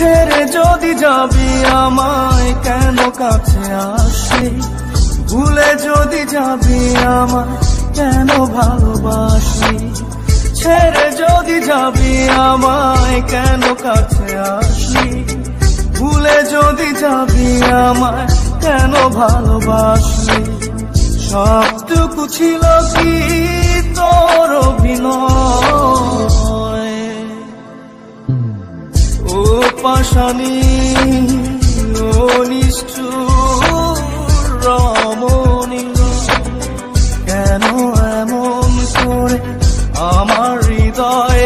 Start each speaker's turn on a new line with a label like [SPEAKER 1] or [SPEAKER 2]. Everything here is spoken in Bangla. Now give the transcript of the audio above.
[SPEAKER 1] ছেড়ে যদি যাবি আমায়, কেন কাছে আসি ভুলে যদি যাবি আমায়, কেন ভালোবাসি ছেড়ে যদি যাবি আমায়, কেন কাছে আসি ভুলে যদি যাবি আমায়, কেন ভালোবাসি সবটুকু ছিল কি? পাশানি ও নিষ্ঠুর রমণী কেন এমন করে আমার হৃদয়